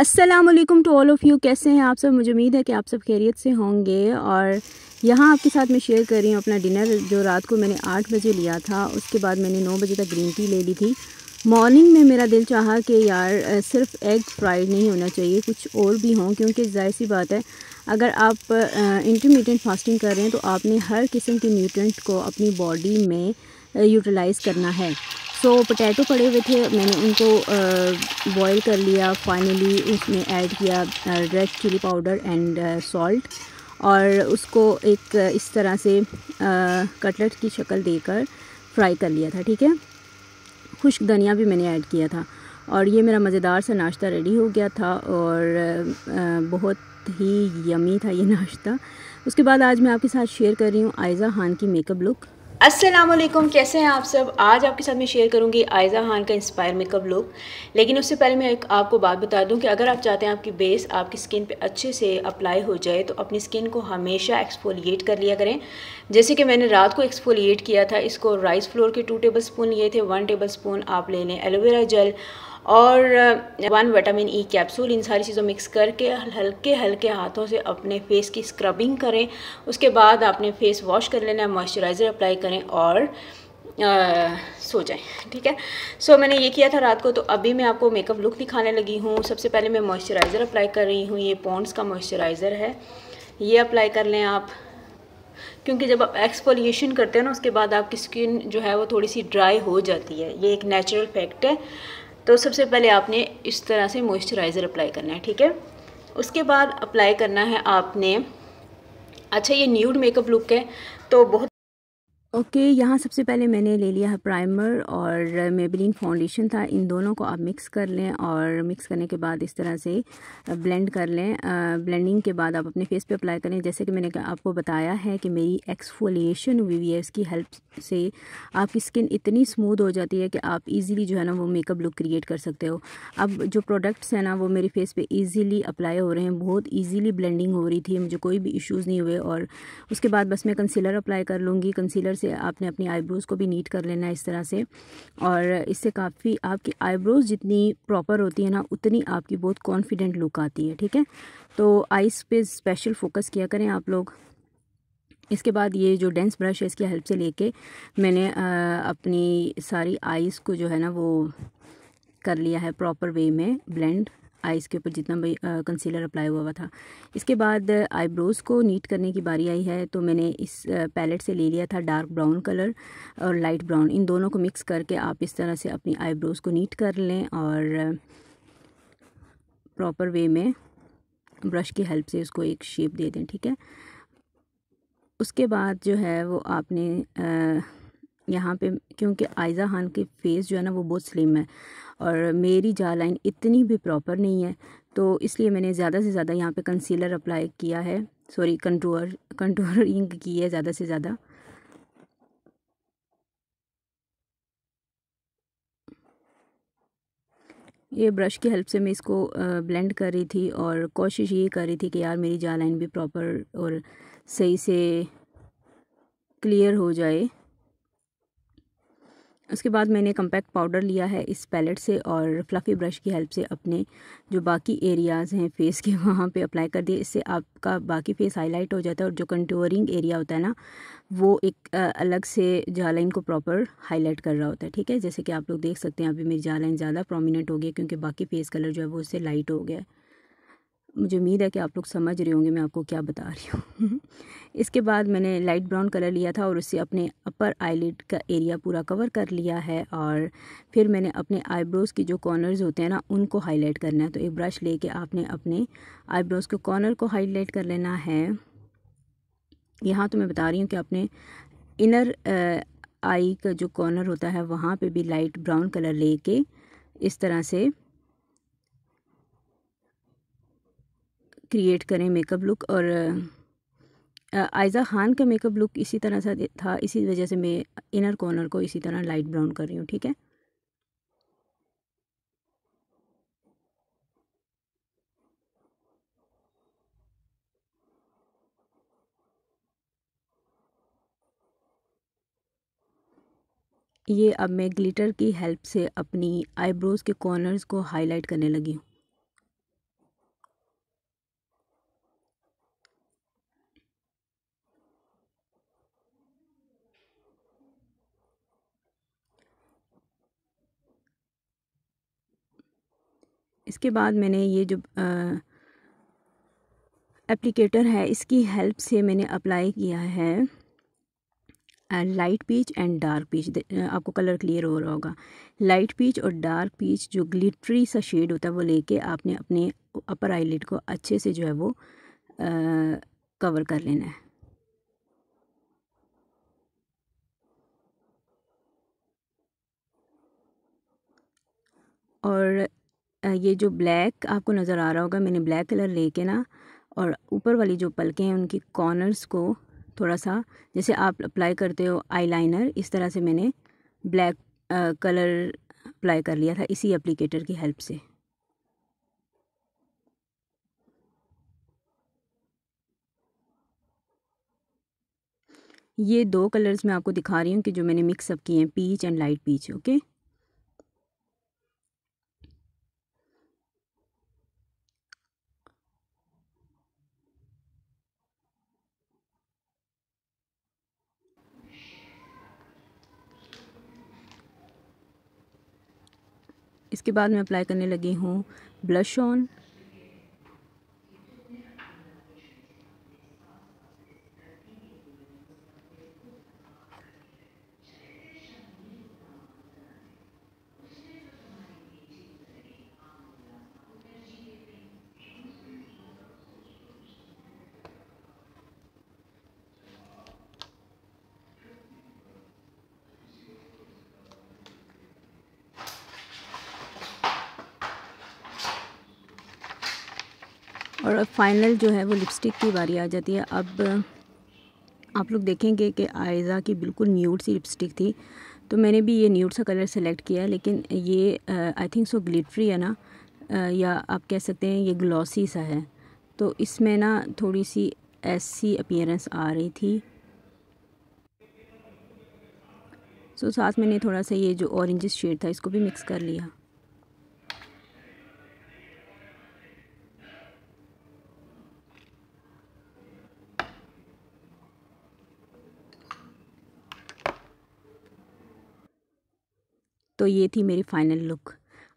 वालेकुम to all of you कैसे हैं आप सब? मुझे उम्मीद है कि आप सब खैरियत से होंगे। और यहाँ आपके साथ मैं शेयर कर रही हूँ अपना डिनर जो रात को मैंने आठ बजे लिया था। उसके बाद मैंने नौ बजे तक ग्रीन टी ले ली थी। मॉर्निंग में मेरा दिल चाहा कि यार सिर्फ़ एग फ्राइड नहीं होना चाहिए, कुछ और भी हों, क्योंकि ज़ाहिर सी बात है, अगर आप इंटरमीडियट फास्टिंग कर रहे हैं तो आपने हर किस्म के न्यूट्रेंट को अपनी बॉडी में यूटिलाइज़ करना है। सो so, पोटैटो पड़े हुए थे मैंने उनको बॉईल कर लिया फाइनली उसमें ऐड किया red chilli powder and salt और उसको एक इस तरह से कटलेट की शक्ल देकर फ्राई कर लिया था ठीक है? खुश्क धनिया भी मैंने ऐड किया था और ये मेरा मज़ेदार सा नाश्ता रेडी हो गया था और बहुत ही यमी था ये नाश्ता। उसके बाद आज मैं आपके साथ शेयर कर रही हूँ आयज़ा खान की मेकअप लुक वालेकुम कैसे हैं आप सब? आज आपके साथ मैं शेयर करूँगी आयज़ा खान का इंस्पायर मेकअप लुक लेकिन उससे पहले मैं एक आपको बात बता दूँ कि अगर आप चाहते हैं आपकी बेस आपकी स्किन पे अच्छे से अप्लाई हो जाए तो अपनी स्किन को हमेशा एक्सफोलिएट कर लिया करें। जैसे कि मैंने रात को एक्सफोलिएट किया था, इसको राइस फ्लोर के टू टेबल स्पून लिए थे वन टेबल स्पून आप ले लें एलोवेरा जेल और वन विटामिन ई कैप्सूल इन सारी चीज़ों मिक्स करके हल्के हल्के हाथों से अपने फेस की स्क्रबिंग करें। उसके बाद आपने फेस वॉश कर लेना है मॉइस्चराइज़र अप्लाई करें और आ, सो जाएँ ठीक है? सो so, मैंने ये किया था रात को तो अभी मैं आपको मेकअप लुक दिखाने लगी हूँ। सबसे पहले मैं मॉइस्चराइज़र अप्लाई कर रही हूँ। ये पॉन्ड्स का मॉइस्चराइज़र है। ये अप्लाई कर लें आप। क्योंकि जब आप एक्सपोलिएशन करते हैं ना उसके बाद आपकी स्किन जो है वो थोड़ी सी ड्राई हो जाती है। ये एक नेचुरल फैक्ट है। तो सबसे पहले आपने इस तरह से मॉइस्चराइज़र अप्लाई करना है, ठीक है? उसके बाद अप्लाई करना है आपने अच्छा ये न्यूड मेकअप लुक है तो बहुत ओके okay, यहाँ सबसे पहले मैंने ले लिया है प्राइमर और मेबलिन फाउंडेशन था। इन दोनों को आप मिक्स कर लें और मिक्स करने के बाद इस तरह से ब्लेंड कर लें। ब्लेंडिंग के बाद आप अपने फेस पे अप्लाई करें। जैसे कि मैंने आपको बताया है कि मेरी एक्सफोलिएशन वी की हेल्प से आपकी स्किन इतनी स्मूथ हो जाती है कि आप ईज़िली जो है ना वो मेकअप लुक क्रिएट कर सकते हो। अब जो प्रोडक्ट्स हैं ना वो मेरे फेस पर ईज़िली अप्लाई हो रहे हैं। बहुत ईज़िली ब्लेंडिंग हो रही थी। मुझे कोई भी इशूज़ नहीं हुए और उसके बाद बस मैं कंसीलर अप्लाई कर लूँगी। कंसीलर से आपने अपनी आईब्रोज़ को भी नीट कर लेना है इस तरह से। और इससे काफ़ी आपकी आईब्रोज़ जितनी प्रॉपर होती है ना उतनी आपकी बहुत कॉन्फिडेंट लुक आती है ठीक है? तो आइस पे स्पेशल फोकस किया करें आप लोग। इसके बाद ये जो डेंस ब्रश है इसकी हेल्प से लेके मैंने आ, अपनी सारी आइज़ को जो है ना वो कर लिया है प्रॉपर वे में ब्लेंड आइज़ के ऊपर जितना भी कंसीलर अप्लाई हुआ हुआ था। इसके बाद आईब्रोज़ को नीट करने की बारी आई है तो मैंने इस पैलेट से ले लिया था डार्क ब्राउन कलर और लाइट ब्राउन इन दोनों को मिक्स करके आप इस तरह से अपनी आईब्रोज़ को नीट कर लें और प्रॉपर वे में ब्रश की हेल्प से उसको एक शेप दे दें, ठीक है? उसके बाद जो है वो आपने यहाँ पे, क्योंकि आयज़ा खान की फेस जो है ना वो बहुत स्लिम है। और मेरी जा लाइन इतनी भी प्रॉपर नहीं है तो इसलिए मैंने ज़्यादा से ज़्यादा यहाँ पे कंसीलर अप्लाई किया है। सॉरी कंट्रोर कंट्रोलिंग की है ज़्यादा से ज़्यादा। ये ब्रश की हेल्प से मैं इसको ब्लेंड कर रही थी और कोशिश ये कर रही थी कि यार मेरी जा लाइन भी प्रॉपर और सही से क्लियर हो जाए। उसके बाद मैंने कम्पैक्ट पाउडर लिया है इस पैलेट से और फ्लफ़ी ब्रश की हेल्प से अपने जो बाकी एरियाज़ हैं फेस के, वहाँ पे अप्लाई कर दिए। इससे आपका बाकी फेस हाईलाइट हो जाता है और जो कंटोरिंग एरिया होता है ना, वो एक अलग से जालाइन को प्रॉपर हाईलाइट कर रहा होता है, ठीक है? जैसे कि आप लोग देख सकते हैं, अभी मेरी जालाइन ज़्यादा प्रोमिनेंट हो गई क्योंकि बाकी फेस कलर जो है वो उससे लाइट हो गया है। मुझे उम्मीद है कि आप लोग समझ रहे होंगे मैं आपको क्या बता रही हूँ। इसके बाद मैंने लाइट ब्राउन कलर लिया था और उससे अपने अपर आईलिड का एरिया पूरा कवर कर लिया है और फिर मैंने अपने आईब्रोज़ की जो कॉर्नर्स होते हैं ना, उनको हाईलाइट करना है। तो एक ब्रश लेके आपने अपने आईब्रोज़ के कॉर्नर को हाईलाइट कर लेना है। यहाँ तो मैं बता रही हूँ कि अपने इनर आई का जो कॉर्नर होता है, वहाँ पे भी लाइट ब्राउन कलर लेके इस तरह से क्रिएट करें मेकअप लुक और आयज़ा ख़ान का मेकअप लुक इसी तरह से था, इसी वजह से मैं इनर कॉर्नर को इसी तरह लाइट ब्राउन कर रही हूँ, ठीक है? ये अब मैं ग्लिटर की हेल्प से अपनी आईब्रोज़ के कॉर्नर्स को हाईलाइट करने लगी हूँ। इसके बाद मैंने ये जो एप्लीकेटर है इसकी हेल्प से मैंने अप्लाई किया है। Light peach and dark peach आपको कलर क्लियर हो रहा होगा। लाइट पीच और डार्क पीच जो ग्लिटरी सा शेड होता है वो लेके आपने अपने अपर आईलिड को अच्छे से जो है वो आ, कवर कर लेना है। और ये जो ब्लैक आपको नज़र आ रहा होगा, मैंने ब्लैक कलर लेके ना, और ऊपर वाली जो पलकें हैं उनकी कॉर्नर्स को थोड़ा सा जैसे आप अप्लाई करते हो आईलाइनर, इस तरह से मैंने ब्लैक कलर अप्लाई कर लिया था इसी एप्लीकेटर की हेल्प से। ये दो कलर्स मैं आपको दिखा रही हूँ कि जो मैंने मिक्सअप किए हैं, peach and light peach, okay? इसके बाद मैं अप्लाई करने लगी हूँ ब्लश ऑन और फाइनल जो है वो लिपस्टिक की बारी आ जाती है। अब आप लोग देखेंगे कि आयज़ा की बिल्कुल न्यूड सी लिपस्टिक थी। तो मैंने भी ये न्यूड सा कलर सेलेक्ट किया है लेकिन ये आई थिंक सो ग्लिटरी है ना uh, या आप कह सकते हैं ये ग्लॉसी सा है। तो इसमें ना थोड़ी सी ऐसी अपीयरेंस आ रही थी। सो so, साथ मैंने थोड़ा सा ये जो ऑरेंज शेड था इसको भी मिक्स कर लिया। तो ये थी मेरी फाइनल लुक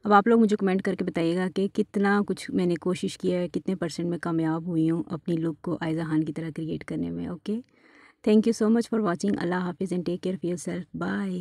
अब आप लोग मुझे कमेंट करके बताइएगा कि कितना कुछ मैंने कोशिश किया है, कितने परसेंट में कामयाब हुई हूँ अपनी लुक को आयजा खान की तरह क्रिएट करने में okay thank you so much for watching अल्लाह हाफिज़ and take care of yourself bye